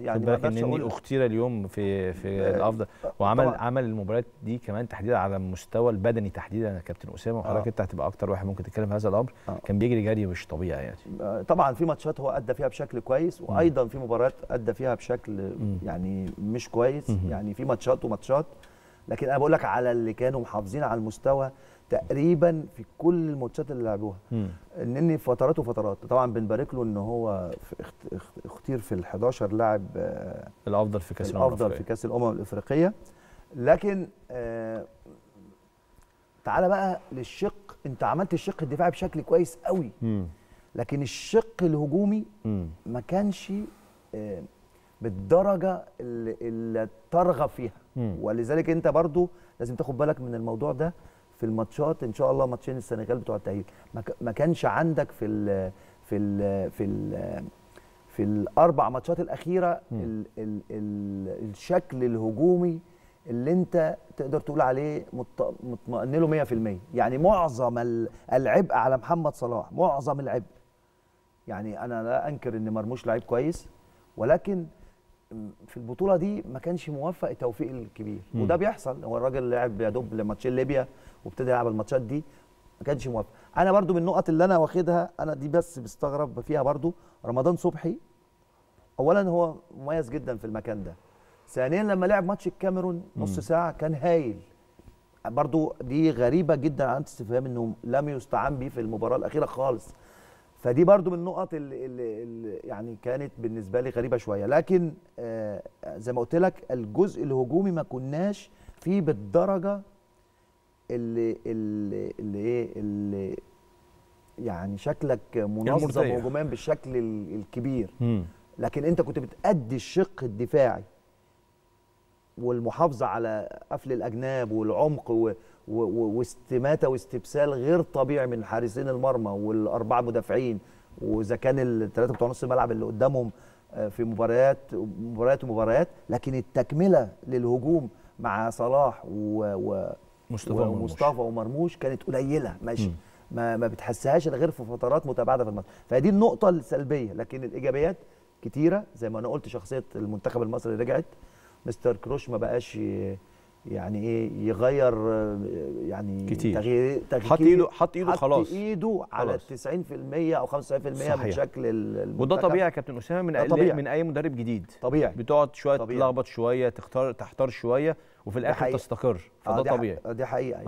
يعني بالك إن النني اختير اليوم في في آه، الأفضل. وعمل طبعاً. عمل المباريات دي كمان تحديدا على المستوى البدني تحديدا. يا كابتن أسامة وحضرتك آه. انت هتبقى أكتر واحد ممكن تتكلم في هذا الأمر. آه. كان بيجري جري مش طبيعي يعني. آه، طبعا في ماتشات هو أدى فيها بشكل كويس وأيضا في مباريات أدى فيها بشكل يعني مش كويس. مم. يعني في ماتشات وماتشات. لكن أنا بقول لك على اللي كانوا محافظين على المستوى تقريبا في كل الماتشات اللي لعبوها. انني فترات وفترات طبعا بنبارك له إن هو اختير في ال 11 لاعب آه، الأفضل في كأس الأمم الأفضل في. كأس الأمم الأفريقية لكن آه تعالى بقى للشق أنت عملت الشق الدفاعي بشكل كويس قوي مم. لكن الشق الهجومي مم. ما كانش آه، بالدرجة اللي, اللي ترغب فيها مم. ولذلك انت برضو لازم تاخد بالك من الموضوع ده في الماتشات إن شاء الله ماتشين السنغال بتوع التأهيل ما كانش عندك في ال في ال في ال في الأربع ماتشات الأخيرة مم. ال ال ال الشكل الهجومي اللي انت تقدر تقول عليه مط- مطمئن له 100% يعني معظم ال- العبء على محمد صلاح معظم العبء يعني أنا لا أنكر إن مرموش لعيب كويس ولكن في البطولة دي ما كانش موفق التوفيق الكبير. مم. وده بيحصل. هو الراجل لعب يا دوب لماتشين ليبيا وابتدى يلعب الماتشات دي ما كانش موفق. أنا برضو من النقط اللي أنا واخدها أنا دي بس بستغرب فيها برضو. رمضان صبحي اولا هو مميز جدا في المكان ده. ثانيا لما لعب ماتش الكاميرون نص. ساعة كان هايل. برضو دي غريبة جدا علامه استفهام إنه لم يستعان بيه في المباراة الأخيرة خالص. فدي برضو من النقط اللي, اللي, يعني كانت بالنسبة لي غريبة شوية لكن آه زي ما قلت لك الجزء الهجومي ما كناش فيه بالدرجة اللي اللي اللي إيه اللي يعني شكلك منظم المرضية. هجوميا بالشكل ال- الكبير مم. لكن أنت كنت بتأدي الشق الدفاعي والمحافظة على قفل الأجناب والعمق واستماتة واستبسال غير طبيعي من حارسين المرمى والأربعة مدافعين. وإذا كان الثلاثه بتوع نص الملعب اللي قدامهم آه، في مباريات مباريات ومباريات لكن التكملة للهجوم مع صلاح و, و مصطفى مرموش. ومصطفى ومرموش كانت قليلة ماشي. ما ما بتحسهاش غير في فترات متباعدة في الماتش. فدي النقطة السلبية لكن الإيجابيات كتيرة. زي ما أنا قلت شخصية المنتخب المصري رجعت. مستر كروش ما بقاش يعني إيه يغير يعني كتير. تغيير تغيير حط ايده حط إيده حط خلاص إيده على خلاص. 90% أو 95% من صحيح. شكل ال- وده المنتخب. طبيعي يا كابتن أسامة من أي- طبيعي. من أي مدرب جديد طبيعي بتقعد شوية. تلخبط شوية تختار تحتار شوية وفي الآخر. تستقر آه، فده دي طبيعي دي حقيقه يعني